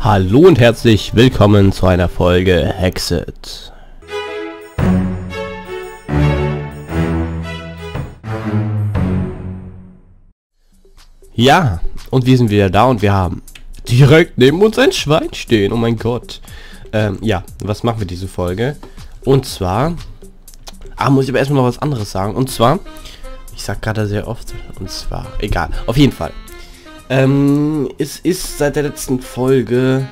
Hallo und herzlich willkommen zu einer Folge Hexet. Ja, und wir sind wieder da und wir haben direkt neben uns ein Schwein stehen. Oh mein Gott. Ähm, ja, was machen wir diese Folge? Und zwar... Ah, muss ich aber erstmal noch was anderes sagen. Und zwar... Ich sag gerade sehr oft. Und zwar... Egal. Auf jeden Fall. Ähm, es ist seit der letzten Folge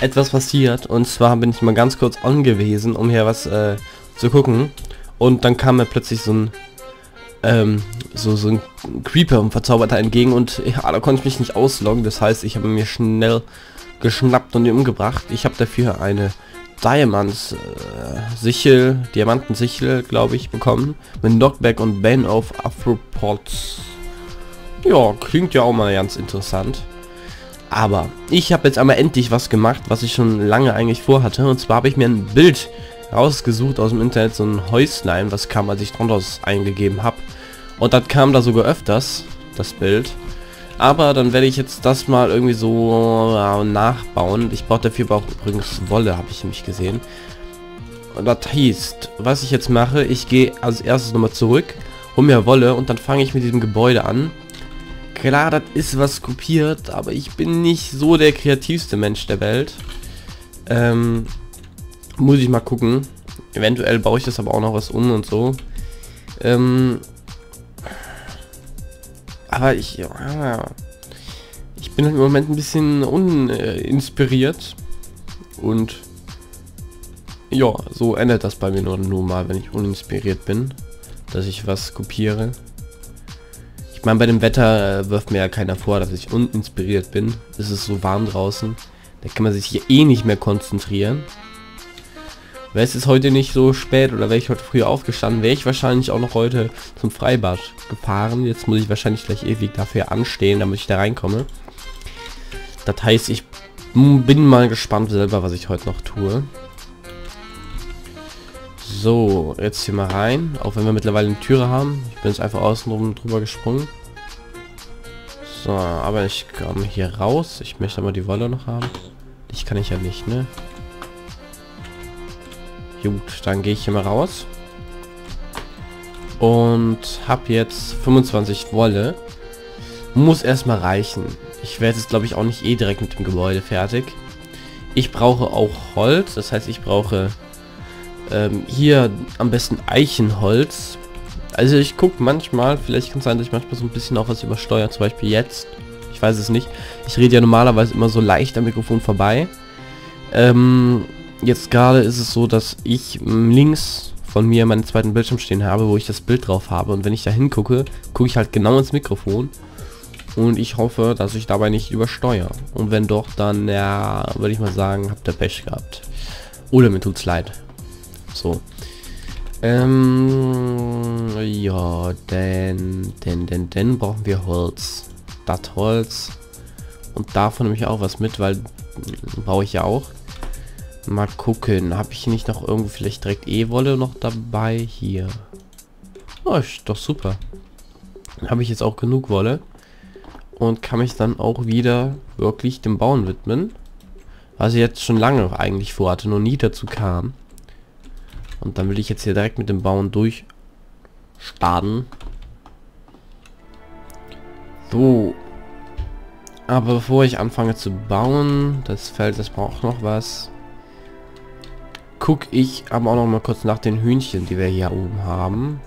etwas passiert. Und zwar bin ich mal ganz kurz on gewesen, um hier was äh, zu gucken. Und dann kam mir plötzlich so ein ähm, so, so ein Creeper und Verzauberter entgegen und ja, da konnte ich mich nicht ausloggen. Das heißt, ich habe mir schnell geschnappt und ihn umgebracht. Ich habe dafür eine Diamonds äh, Sichel, Diamantensichel, glaube ich, bekommen. Mit Knockback und Bane of Afropods. Ja, klingt ja auch mal ganz interessant. Aber ich habe jetzt einmal endlich was gemacht, was ich schon lange eigentlich vorhatte. Und zwar habe ich mir ein Bild rausgesucht aus dem Internet, so ein Häuslein, was kam, als ich Trontos eingegeben habe. Und das kam da sogar öfters, das Bild. Aber dann werde ich jetzt das mal irgendwie so ja, nachbauen. Ich brauche dafür aber auch übrigens Wolle, habe ich nämlich gesehen. Und das heißt, was ich jetzt mache, ich gehe als erstes nochmal zurück, hol mir Wolle und dann fange ich mit diesem Gebäude an. Klar, das ist was kopiert, aber ich bin nicht so der kreativste Mensch der Welt. Ähm, muss ich mal gucken. Eventuell baue ich das aber auch noch was um und so. Ähm, aber ich, ja, ich bin im Moment ein bisschen uninspiriert. Und ja, so endet das bei mir nur, nur mal, wenn ich uninspiriert bin, dass ich was kopiere. Ich meine, bei dem Wetter äh, wirft mir ja keiner vor, dass ich uninspiriert bin. Es ist so warm draußen. Da kann man sich hier eh nicht mehr konzentrieren. Wäre es heute nicht so spät oder wäre ich heute früh aufgestanden, wäre ich wahrscheinlich auch noch heute zum Freibad gefahren. Jetzt muss ich wahrscheinlich gleich ewig dafür anstehen, damit ich da reinkomme. Das heißt, ich bin mal gespannt selber, was ich heute noch tue. So, jetzt hier mal rein. Auch wenn wir mittlerweile eine Türe haben. Ich bin jetzt einfach außen drüber gesprungen. So, aber ich komme hier raus. Ich möchte aber die Wolle noch haben. Ich kann ich ja nicht, ne? Gut, dann gehe ich hier mal raus. Und habe jetzt 25 Wolle. Muss erstmal reichen. Ich werde jetzt glaube ich auch nicht eh direkt mit dem Gebäude fertig. Ich brauche auch Holz. Das heißt, ich brauche ähm, hier am besten Eichenholz. Also ich gucke manchmal, vielleicht kann es sein, dass ich manchmal so ein bisschen auch was übersteuere. Zum Beispiel jetzt. Ich weiß es nicht. Ich rede ja normalerweise immer so leicht am Mikrofon vorbei. Ähm, Jetzt gerade ist es so, dass ich links von mir meinen zweiten Bildschirm stehen habe, wo ich das Bild drauf habe. Und wenn ich da hingucke, gucke ich halt genau ins Mikrofon. Und ich hoffe, dass ich dabei nicht übersteuere. Und wenn doch, dann, ja, würde ich mal sagen, habt ihr Pech gehabt. Oder mir tut's leid. So. Ähm, ja, denn, denn, denn, denn brauchen wir Holz. Das Holz. Und davon nehme ich auch was mit, weil brauche ich ja auch. Mal gucken. Habe ich nicht noch irgendwo vielleicht direkt E-Wolle noch dabei? Hier. Oh, ist doch super. Habe ich jetzt auch genug Wolle. Und kann mich dann auch wieder wirklich dem Bauen widmen. Was ich jetzt schon lange eigentlich vorhatte, noch nie dazu kam. Und dann will ich jetzt hier direkt mit dem Bauen durch starten. So. Aber bevor ich anfange zu bauen, das Feld, das braucht noch was gucke ich aber auch noch mal kurz nach den Hühnchen, die wir hier oben haben.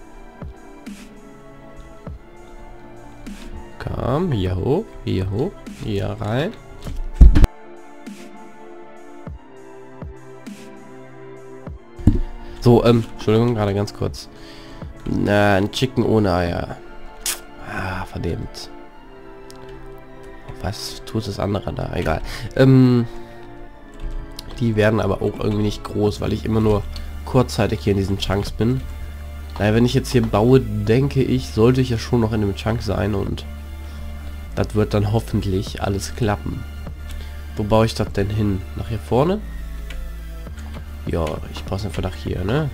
Komm, hier hoch, hier hoch, hier rein. So, ähm, Entschuldigung, gerade ganz kurz. Na, ein Chicken ohne Eier. Ah, verdammt. Was tut das andere da? Egal. Ähm, die werden aber auch irgendwie nicht groß, weil ich immer nur kurzzeitig hier in diesen Chunks bin. Naja, wenn ich jetzt hier baue, denke ich, sollte ich ja schon noch in dem Chunk sein und das wird dann hoffentlich alles klappen. Wo baue ich das denn hin? Nach hier vorne? Ja, ich passe einfach nach hier, ne?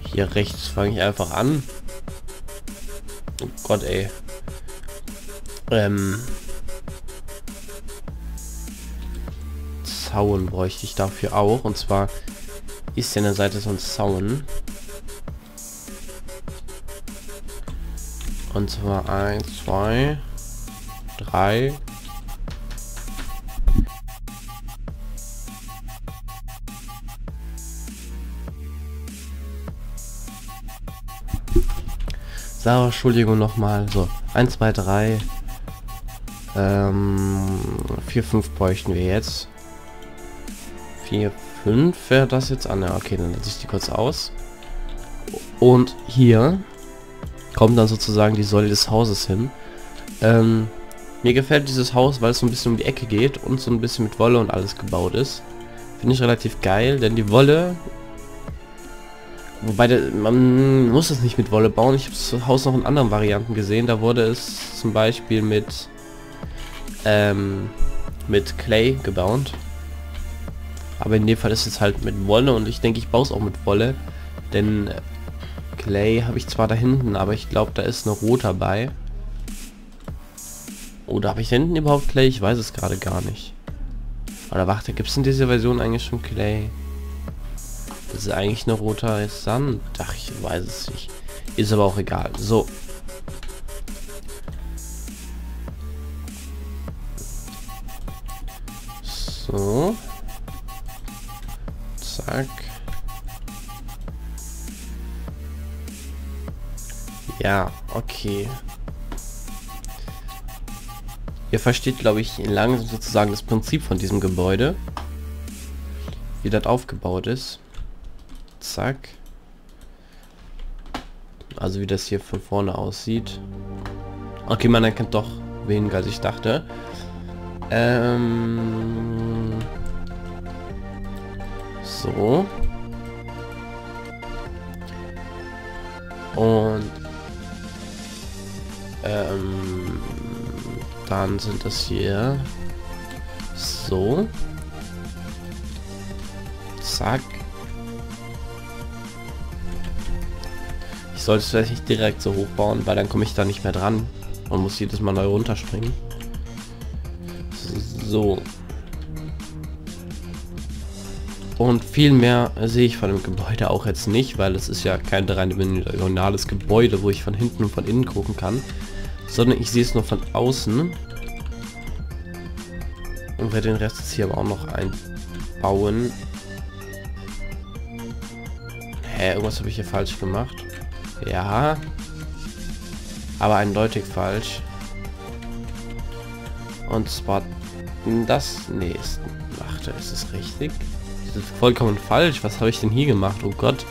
Hier rechts fange ich einfach an. Oh Gott, ey. Ähm, Zaun bräuchte ich dafür auch. Und zwar ist an der Seite so ein Zaun. Und zwar 1, 2, 3. So, Entschuldigung nochmal. So, 1, 2, 3. Ähm, 4, 5 bräuchten wir jetzt. 4, 5 wäre das jetzt an. Ja, okay, dann setze ich die kurz aus. Und hier kommt dann sozusagen die Säule des Hauses hin. Ähm, mir gefällt dieses Haus, weil es so ein bisschen um die Ecke geht und so ein bisschen mit Wolle und alles gebaut ist. Finde ich relativ geil, denn die Wolle... Wobei, man muss es nicht mit Wolle bauen. Ich habe das Haus noch in anderen Varianten gesehen. Da wurde es zum Beispiel mit ähm, mit Clay gebaut. Aber in dem Fall ist es halt mit Wolle und ich denke, ich baue es auch mit Wolle. Denn Clay habe ich zwar da hinten, aber ich glaube, da ist noch Rot dabei. Oder habe ich da hinten überhaupt Clay? Ich weiß es gerade gar nicht. Oder warte, gibt es in dieser Version eigentlich schon Clay? Das ist eigentlich eine roter Sand. Ach, ich weiß es nicht. Ist aber auch egal. So. So. Zack. Ja, okay. Ihr versteht, glaube ich, langsam sozusagen das Prinzip von diesem Gebäude. Wie das aufgebaut ist. Zack. Also wie das hier von vorne aussieht. Okay, man erkennt doch weniger als ich dachte. Ähm... So. Und ähm, dann sind das hier so. Zack. Ich sollte es vielleicht nicht direkt so hoch bauen, weil dann komme ich da nicht mehr dran und muss jedes Mal neu runterspringen. So. Und viel mehr sehe ich von dem Gebäude auch jetzt nicht, weil es ist ja kein dreidimensionales Gebäude, wo ich von hinten und von innen gucken kann sondern ich sehe es nur von außen. Und werde den Rest jetzt hier aber auch noch einbauen. Hä, irgendwas habe ich hier falsch gemacht. Ja. Aber eindeutig falsch. Und zwar das... Ist... Ach, da ist es richtig. Das ist vollkommen falsch. Was habe ich denn hier gemacht? Oh Gott.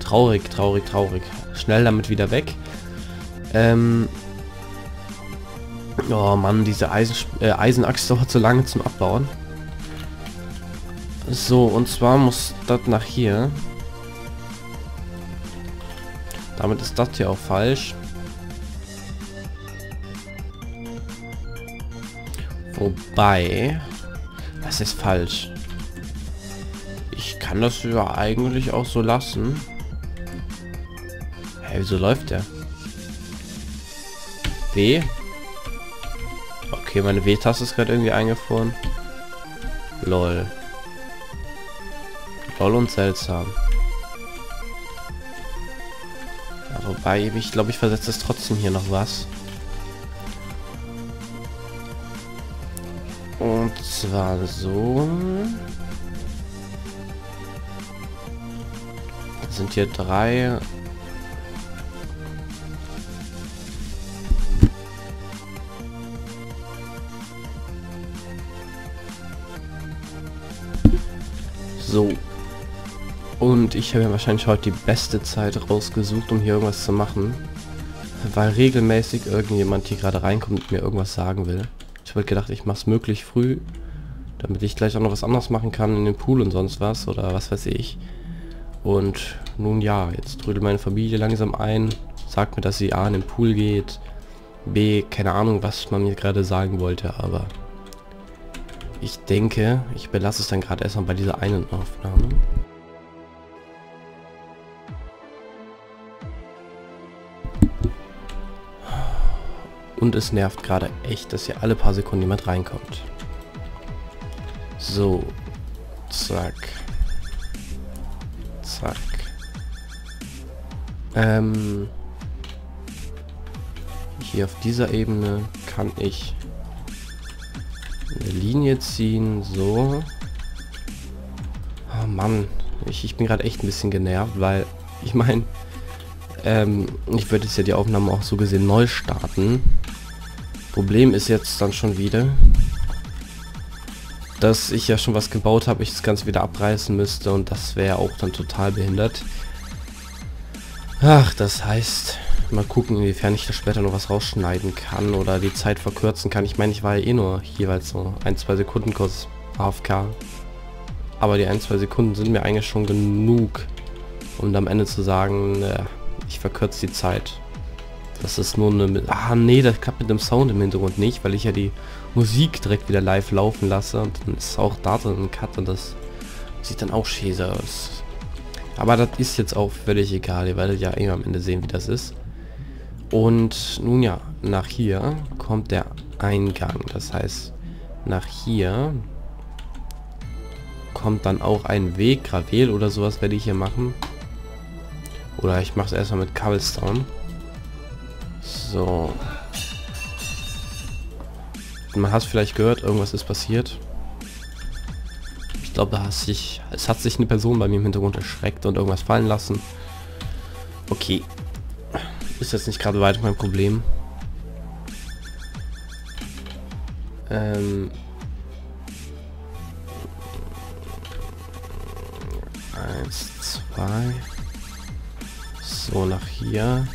Traurig, traurig, traurig. Schnell damit wieder weg. Ähm, Oh Mann, diese Eisen, äh, Eisenachse dauert so lange zum Abbauen. So, und zwar muss das nach hier. Damit ist das hier auch falsch. Wobei... Das ist falsch. Ich kann das ja eigentlich auch so lassen. Hä, hey, wieso läuft der? W? Okay, meine W-Taste ist gerade irgendwie eingefroren. Lol. Lol und seltsam. Wobei, ich glaube, ich versetze es trotzdem hier noch was. Und zwar so. Das sind hier drei So. Und ich habe ja wahrscheinlich heute die beste Zeit rausgesucht, um hier irgendwas zu machen. Weil regelmäßig irgendjemand hier gerade reinkommt und mir irgendwas sagen will. Ich wollte gedacht, ich mache es möglichst früh, damit ich gleich auch noch was anderes machen kann in den Pool und sonst was oder was weiß ich. Und nun ja, jetzt trödelt meine Familie langsam ein, sagt mir, dass sie A in den Pool geht, B, keine Ahnung, was man mir gerade sagen wollte, aber ich denke, ich belasse es dann gerade erstmal bei dieser einen Aufnahme. Und es nervt gerade echt, dass hier alle paar Sekunden jemand reinkommt. So. Zack. Zack. Ähm, hier auf dieser Ebene kann ich eine Linie ziehen. So. Oh Mann. Ich, ich bin gerade echt ein bisschen genervt, weil ich meine, ähm, ich würde jetzt ja die Aufnahme auch so gesehen neu starten. Problem ist jetzt dann schon wieder, dass ich ja schon was gebaut habe, ich das Ganze wieder abreißen müsste und das wäre auch dann total behindert. Ach, das heißt, mal gucken, inwiefern ich da später noch was rausschneiden kann oder die Zeit verkürzen kann. Ich meine, ich war ja eh nur jeweils so ein, zwei Sekunden kurz AFK. Aber die ein, zwei Sekunden sind mir eigentlich schon genug, um am Ende zu sagen, äh, ich verkürze die Zeit. Das ist nur eine... Ah, nee, das klappt mit dem Sound im Hintergrund nicht, weil ich ja die Musik direkt wieder live laufen lasse und dann ist auch da drin ein Cut und das sieht dann auch schäse aus. Aber das ist jetzt auch völlig egal, ihr werdet ja eh am Ende sehen, wie das ist. Und nun ja, nach hier kommt der Eingang. Das heißt, nach hier kommt dann auch ein Weg, Gravel oder sowas werde ich hier machen. Oder ich mache es erstmal mit Cobblestone. So. Man hat vielleicht gehört, irgendwas ist passiert. Ich glaube, es hat sich eine Person bei mir im Hintergrund erschreckt und irgendwas fallen lassen. Okay. Ist jetzt nicht gerade weit mein Problem. Ähm. Eins, zwei. So, nach hier.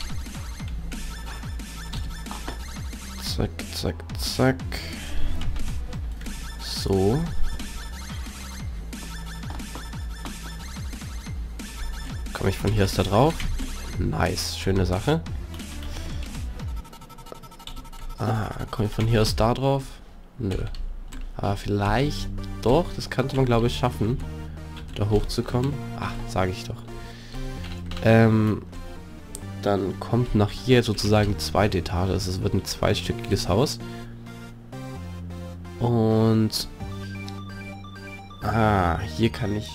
Zack, zack, zack. So. Komme ich von hier aus da drauf? Nice, schöne Sache. Ah, komme ich von hier aus da drauf? Nö. Aber vielleicht doch, das könnte man glaube ich schaffen, da hochzukommen. Ah, sage ich doch. Ähm, dann kommt nach hier sozusagen die zweite Etage. Also es wird ein zweistöckiges Haus. Und... Ah, hier kann ich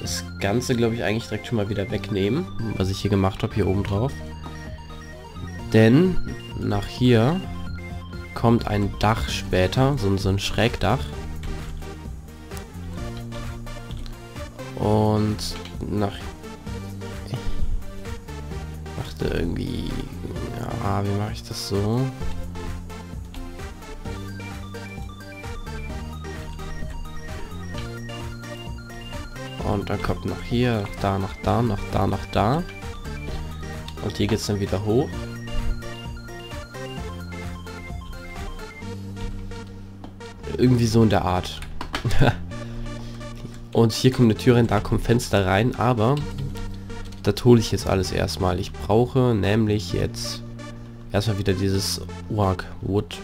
das Ganze, glaube ich, eigentlich direkt schon mal wieder wegnehmen, was ich hier gemacht habe, hier oben drauf. Denn nach hier kommt ein Dach später, so, so ein Schrägdach. Und nach dachte irgendwie, ja, wie mache ich das so? Und dann kommt nach hier, da, nach da, nach da, nach da. Und hier geht es dann wieder hoch. Irgendwie so in der Art. Und hier kommt eine Tür rein, da kommt Fenster rein, aber das hole ich jetzt alles erstmal. Ich brauche nämlich jetzt erstmal wieder dieses Work Wood.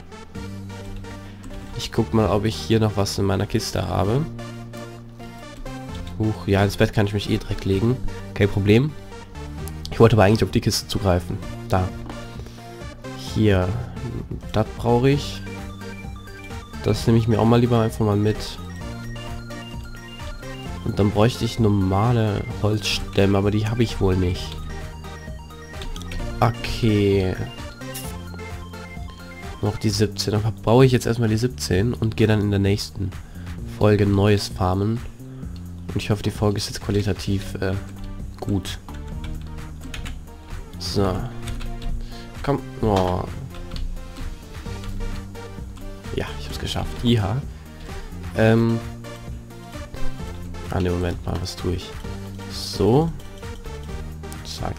Ich guck mal, ob ich hier noch was in meiner Kiste habe. Huch, ja, ins Bett kann ich mich eh direkt legen. Kein Problem. Ich wollte aber eigentlich auf die Kiste zugreifen. Da. Hier. Das brauche ich. Das nehme ich mir auch mal lieber einfach mal mit. Und dann bräuchte ich normale Holzstämme, aber die habe ich wohl nicht. Okay. Noch die 17. Dann brauche ich jetzt erstmal die 17 und gehe dann in der nächsten Folge neues Farmen. Und ich hoffe, die Folge ist jetzt qualitativ äh, gut. So. Komm. Oh. Ja, ich habe es geschafft. Ja. Ähm, Ah ne, Moment mal, was tue ich? So. Zack.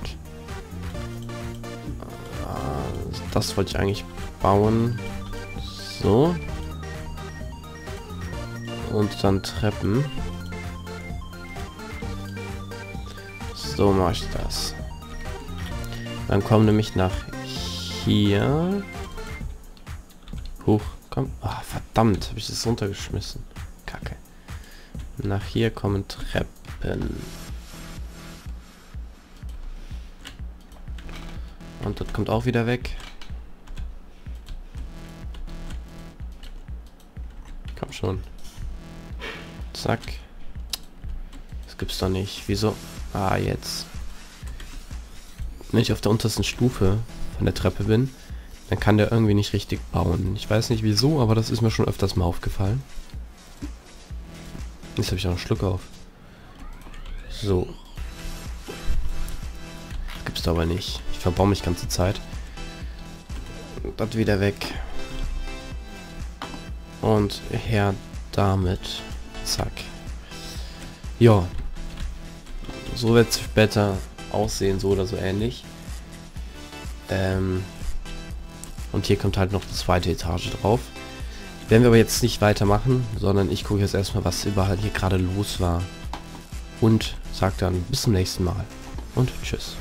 Ah, das wollte ich eigentlich bauen. So. Und dann Treppen. So mache ich das. Dann kommen nämlich nach hier. Huch, komm. Ah, verdammt, habe ich das runtergeschmissen. Nach hier kommen Treppen. Und das kommt auch wieder weg. Komm schon. Zack. Das gibt's doch nicht. Wieso? Ah, jetzt. Wenn ich auf der untersten Stufe von der Treppe bin, dann kann der irgendwie nicht richtig bauen. Ich weiß nicht wieso, aber das ist mir schon öfters mal aufgefallen. Jetzt habe ich auch einen Schluck auf. So. Gibt's da aber nicht. Ich verbaue mich ganze Zeit. Das wieder weg. Und her damit. Zack. Ja. So wird es später aussehen, so oder so ähnlich. Ähm, und hier kommt halt noch die zweite Etage drauf. Werden wir aber jetzt nicht weitermachen, sondern ich gucke jetzt erstmal, was überall hier gerade los war. Und sag dann bis zum nächsten Mal. Und tschüss.